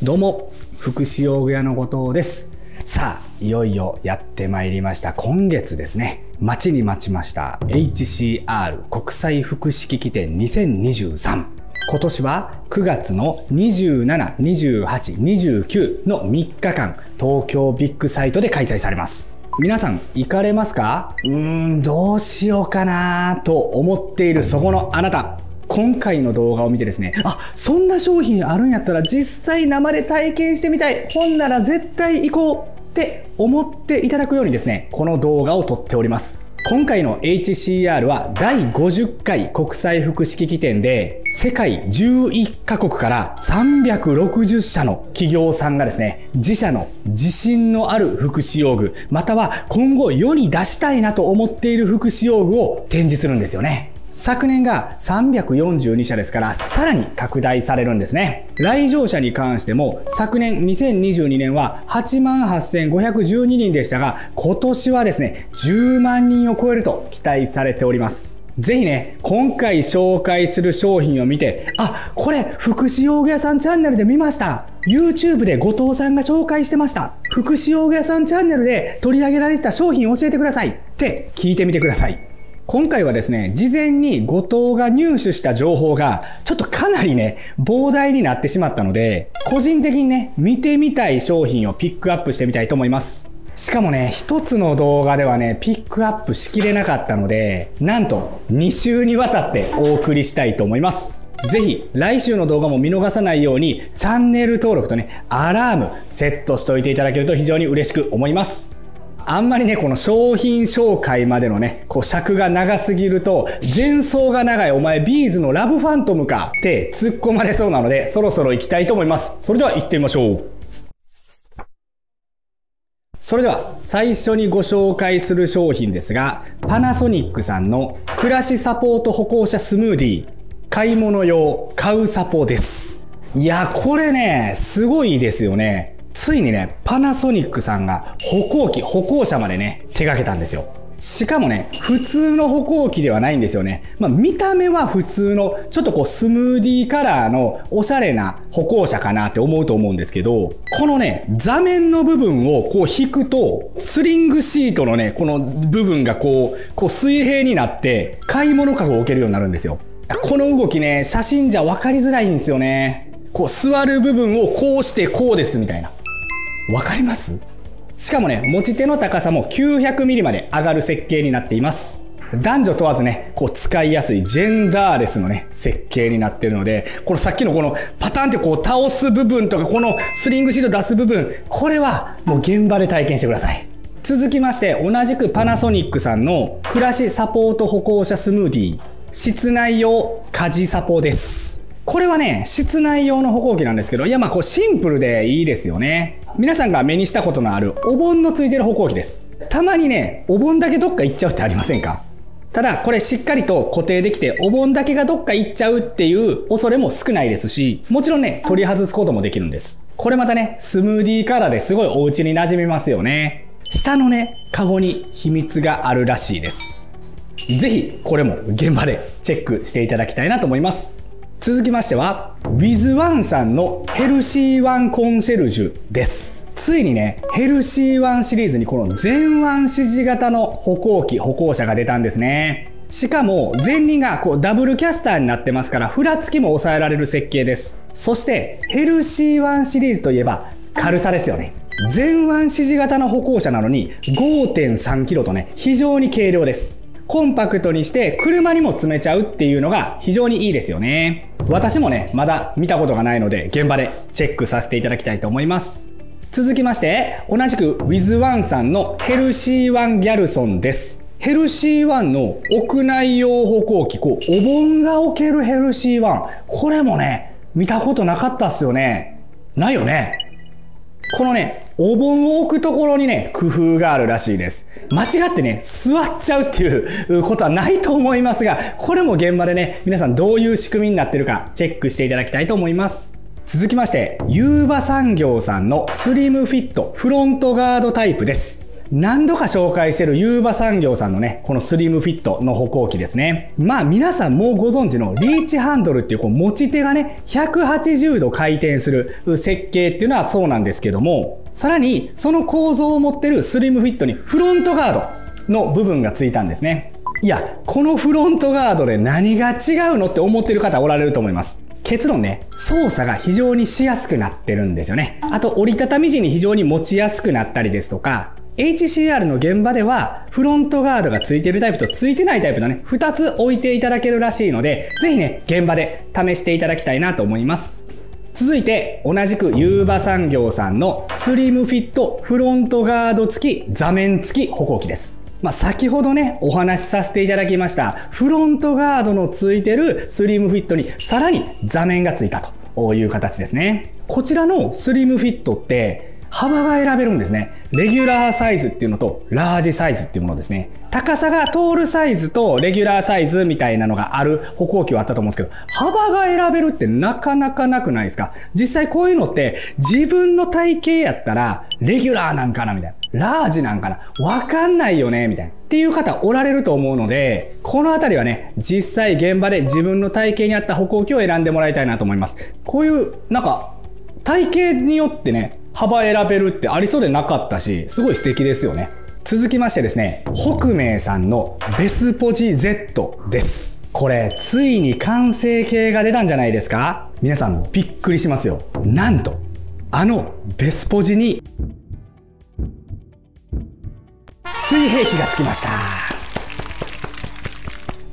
どうも、福祉用具屋の後藤です。さあ、いよいよやってまいりました。今月ですね。待ちに待ちました HCR 国際福祉機器展2023。今年は9月の27、28、29の3日間、東京ビッグサイトで開催されます。皆さん行かれますか？うーん、どうしようかなと思っているそこのあなた。今回の動画を見てですね、あ、そんな商品あるんやったら実際生で体験してみたい。ほんなら絶対行こうって思っていただくようにですね、この動画を撮っております。今回の HCR は第50回国際福祉機器展で世界11カ国から360社の企業さんがですね、自社の自信のある福祉用具、または今後世に出したいなと思っている福祉用具を展示するんですよね。昨年が342社ですから、さらに拡大されるんですね。来場者に関しても、昨年2022年は88,512人でしたが、今年はですね、10万人を超えると期待されております。ぜひね、今回紹介する商品を見て、あ、これ、福祉用具屋さんチャンネルで見ました。YouTube で後藤さんが紹介してました。福祉用具屋さんチャンネルで取り上げられてた商品教えてください。って聞いてみてください。今回はですね、事前に後藤が入手した情報が、ちょっとかなりね、膨大になってしまったので、個人的にね、見てみたい商品をピックアップしてみたいと思います。しかもね、一つの動画ではね、ピックアップしきれなかったので、なんと2週にわたってお送りしたいと思います。ぜひ、来週の動画も見逃さないように、チャンネル登録とね、アラームセットしておいていただけると非常に嬉しく思います。あんまりね、この商品紹介までのね、こう尺が長すぎると、前奏が長いお前ビーズのラブファントムかって突っ込まれそうなので、そろそろ行きたいと思います。それでは行ってみましょう。それでは最初にご紹介する商品ですが、パナソニックさんの暮らしサポート歩行者スムーディー、買い物用買うサポです。いや、これね、すごいですよね。ついにね、パナソニックさんが歩行器、歩行者までね、手掛けたんですよ。しかもね、普通の歩行器ではないんですよね。まあ、見た目は普通の、ちょっとこうスムーディーカラーのおしゃれな歩行者かなって思うと思うんですけど、このね、座面の部分をこう引くと、スリングシートのね、この部分がこう、こう水平になって、買い物かごを置けるようになるんですよ。この動きね、写真じゃ分かりづらいんですよね。こう座る部分をこうしてこうですみたいな。わかります？しかもね、持ち手の高さも900ミリまで上がる設計になっています。男女問わずね、こう使いやすいジェンダーレスのね、設計になってるので、このさっきのこのパターンってこう倒す部分とか、このスリングシート出す部分、これはもう現場で体験してください。続きまして、同じくパナソニックさんの暮らしサポート歩行者スムーディー、室内用家事サポーです。これはね、室内用の歩行器なんですけど、いやまあこうシンプルでいいですよね。皆さんが目にしたことのあるお盆のついてる歩行器です。たまにね、お盆だけどっか行っちゃうってありませんか？ただこれしっかりと固定できてお盆だけがどっか行っちゃうっていう恐れも少ないですし、もちろんね、取り外すこともできるんです。これまたね、スムーディーカラーですごいお家に馴染みますよね。下のね、カゴに秘密があるらしいです。ぜひこれも現場でチェックしていただきたいなと思います。続きましては WithOne さんのヘルシーワンコンシェルジュです。ついにねヘルシーワンシリーズにこの全腕指示型の歩行器歩行者が出たんですね。しかも前輪がこうダブルキャスターになってますからふらつきも抑えられる設計です。そしてヘルシーワンシリーズといえば軽さですよね。全腕指示型の歩行者なのに 5.3kg とね非常に軽量です。コンパクトにして車にも詰めちゃうっていうのが非常にいいですよね。私もね、まだ見たことがないので現場でチェックさせていただきたいと思います。続きまして、同じく WithOne さんのヘルシーワンギャルソンです。ヘルシーワンの屋内用歩行器、こう、お盆が置けるヘルシーワン。これもね、見たことなかったっすよね。ないよね。このね、お盆を置くところにね、工夫があるらしいです。間違ってね、座っちゃうっていうことはないと思いますが、これも現場でね、皆さんどういう仕組みになってるかチェックしていただきたいと思います。続きまして、ユーバ産業さんのスリムフィットフロントガードタイプです。何度か紹介してるユーバ産業さんのね、このスリムフィットの歩行器ですね。まあ皆さんもうご存知のリーチハンドルっていうこう持ち手がね、180度回転する設計っていうのはそうなんですけども、さらにその構造を持ってるスリムフィットにフロントガードの部分がついたんですね。いや、このフロントガードで何が違うのって思ってる方おられると思います。結論ね、操作が非常にしやすくなってるんですよね。あと折りたたみ時に非常に持ちやすくなったりですとか、HCR の現場ではフロントガードがついてるタイプとついてないタイプのね、2つ置いていただけるらしいので、ぜひね、現場で試していただきたいなと思います。続いて、同じくユーバ産業さんのスリムフィットフロントガード付き座面付き歩行器です。まあ、先ほどね、お話しさせていただきました、フロントガードの付いてるスリムフィットにさらに座面が付いたという形ですね。こちらのスリムフィットって幅が選べるんですね。レギュラーサイズっていうのとラージサイズっていうものですね。高さがトールサイズとレギュラーサイズみたいなのがある歩行器はあったと思うんですけど、幅が選べるってなかなかなくないですか？実際こういうのって自分の体型やったらレギュラーなんかなみたいな。ラージなんかなわかんないよねみたいな。っていう方おられると思うので、このあたりはね、実際現場で自分の体型に合った歩行器を選んでもらいたいなと思います。こういう、なんか、体型によってね、幅選べるってありそうでなかったし、すごい素敵ですよね。続きましてですね、北明さんのベスポジ Z です。これ、ついに完成形が出たんじゃないですか？皆さんびっくりしますよ。なんと、あのベスポジに水平器がつきました。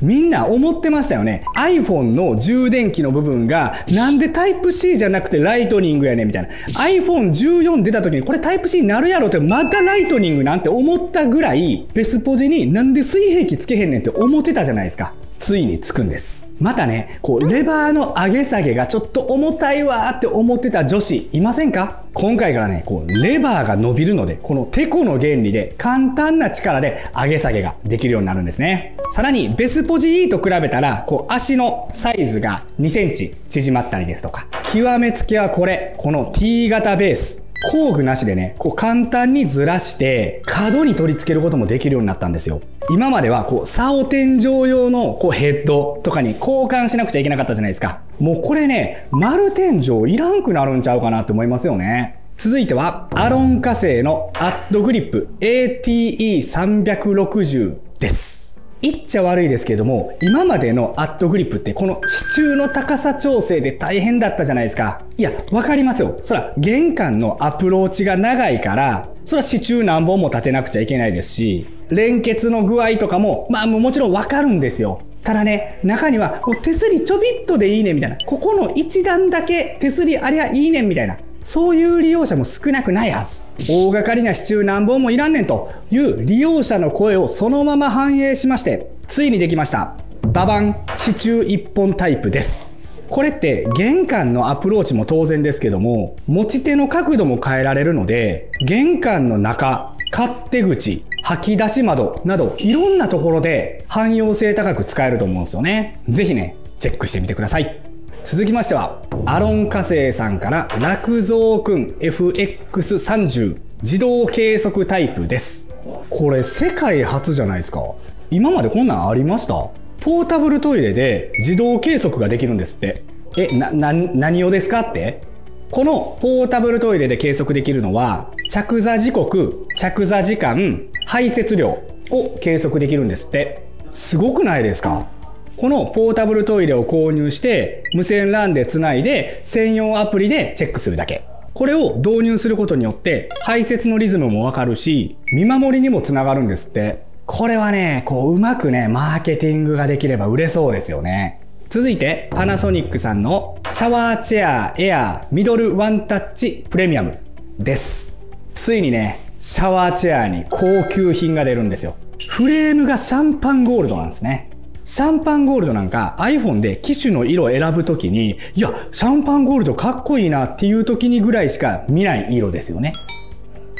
みんな思ってましたよね。iPhone の充電器の部分がなんでタイプ C じゃなくてライトニングやねみたいな。iPhone14 出た時にこれタイプ C になるやろってまたライトニングなんて思ったぐらいベスポジになんで水平器つけへんねんって思ってたじゃないですか。ついにつくんです。またね、こう、レバーの上げ下げがちょっと重たいわーって思ってた女子いませんか？今回からね、こう、レバーが伸びるので、このテコの原理で簡単な力で上げ下げができるようになるんですね。さらに、ベスポジ E と比べたら、こう、足のサイズが2センチ縮まったりですとか、極めつけはこれ、この T 型ベース。工具なしでね、こう簡単にずらして、角に取り付けることもできるようになったんですよ。今までは、こう、竿天井用の、こう、ヘッドとかに交換しなくちゃいけなかったじゃないですか。もうこれね、丸天井いらんくなるんちゃうかなって思いますよね。続いては、アロン火星のアットグリップ ATE360 です。言っちゃ悪いですけれども、今までのアットグリップってこの支柱の高さ調整で大変だったじゃないですか。いや、わかりますよ。そら、玄関のアプローチが長いから、そら支柱何本も立てなくちゃいけないですし、連結の具合とかも、まあもちろんわかるんですよ。ただね、中には、もう手すりちょびっとでいいねみたいな。ここの一段だけ手すりありゃいいねみたいな。そういう利用者も少なくないはず。大掛かりな支柱何本もいらんねんという利用者の声をそのまま反映しまして、ついにできました。ババン支柱1本タイプです。これって玄関のアプローチも当然ですけども、持ち手の角度も変えられるので、玄関の中、勝手口、吐き出し窓などいろんなところで汎用性高く使えると思うんですよね。ぜひね、チェックしてみてください。続きましては、アロン火星さんから落蔵くん FX30 自動計測タイプです。これ世界初じゃないですか。今までこんなんありました？ポータブルトイレで自動計測ができるんですって。え、な、な、何をですかって？このポータブルトイレで計測できるのは、着座時刻、着座時間、排泄量を計測できるんですって。すごくないですか？このポータブルトイレを購入して無線 LAN でつないで専用アプリでチェックするだけ。これを導入することによって排泄のリズムもわかるし見守りにもつながるんですって。これはね、こううまくね、マーケティングができれば売れそうですよね。続いてパナソニックさんのシャワーチェアエアミドルワンタッチプレミアムです。ついにね、シャワーチェアに高級品が出るんですよ。フレームがシャンパンゴールドなんですね。シャンパンゴールドなんか iPhone で機種の色を選ぶときに、いや、シャンパンゴールドかっこいいなっていう時にぐらいしか見ない色ですよね。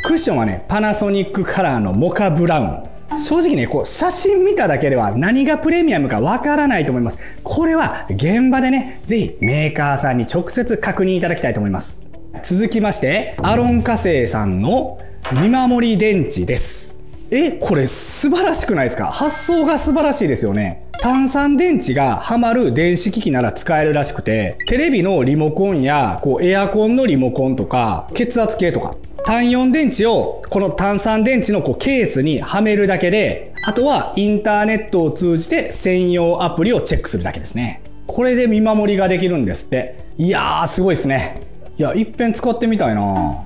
クッションはね、パナソニックカラーのモカブラウン。正直ね、こう、写真見ただけでは何がプレミアムかわからないと思います。これは現場でね、ぜひメーカーさんに直接確認いただきたいと思います。続きまして、アロン火星さんの見守り電池ですえこれ素晴らしくないですか？発想が素晴らしいですよね炭酸電池がはまる電子機器なら使えるらしくてテレビのリモコンやこうエアコンのリモコンとか血圧計とか単4電池をこの炭酸電池のこうケースにはめるだけであとはインターネットを通じて専用アプリをチェックするだけですね。これで見守りができるんですって。いやーすごいですね。いやいっぺん使ってみたいな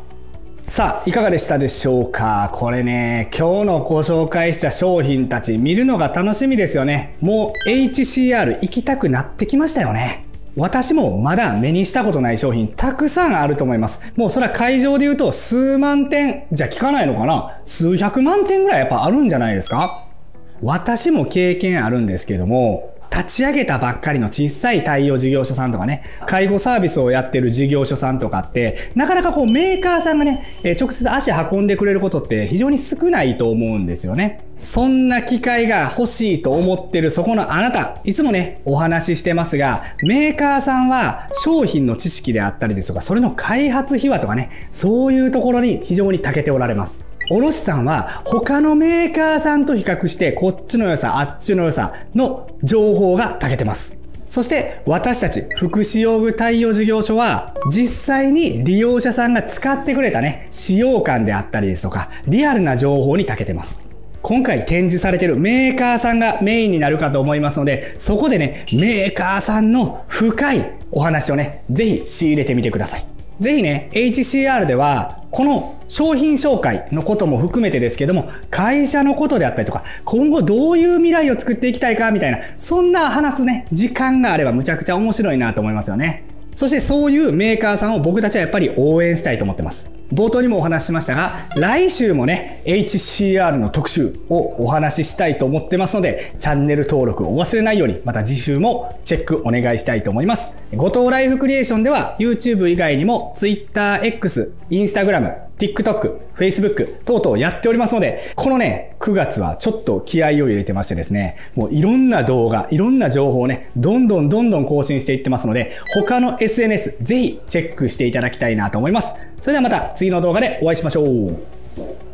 さあいかがでしたでしょうか？これね今日のご紹介した商品たち見るのが楽しみですよね。もう HCR 行きたくなってきましたよね。私もまだ目にしたことない商品たくさんあると思います。もうそれは会場で言うと数万点。じゃ効かないのかな？数百万点ぐらいやっぱあるんじゃないですか？私も経験あるんですけども、立ち上げたばっかりの小さい対応事業所さんとかね、介護サービスをやってる事業所さんとかって、なかなかこうメーカーさんがね、直接足運んでくれることって非常に少ないと思うんですよね。そんな機会が欲しいと思ってるそこのあなた、いつもね、お話ししてますが、メーカーさんは商品の知識であったりですとか、それの開発秘話とかね、そういうところに非常に長けておられます。卸さんは他のメーカーさんと比較してこっちの良さ、あっちの良さの情報が長けてます。そして私たち福祉用具対応事業所は実際に利用者さんが使ってくれたね、使用感であったりですとかリアルな情報に長けてます。今回展示されてるメーカーさんがメインになるかと思いますので、そこでね、メーカーさんの深いお話をね、ぜひ仕入れてみてください。ぜひね、HCR では、この商品紹介のことも含めてですけども、会社のことであったりとか、今後どういう未来を作っていきたいかみたいな、そんな話すね、時間があればむちゃくちゃ面白いなと思いますよね。そしてそういうメーカーさんを僕たちはやっぱり応援したいと思ってます。冒頭にもお話ししましたが、来週もね、HCR の特集をお話ししたいと思ってますので、チャンネル登録をお忘れないように、また次週もチェックお願いしたいと思います。後藤ライフクリエーションでは YouTube 以外にも TwitterX、Instagram、TikTok、Facebook 等々やっておりますので、このね、9月はちょっと気合を入れてましてですね、もういろんな動画、いろんな情報をね、どんどんどんどん更新していってますので、他の SNS ぜひチェックしていただきたいなと思います。それではまた次の動画でお会いしましょう。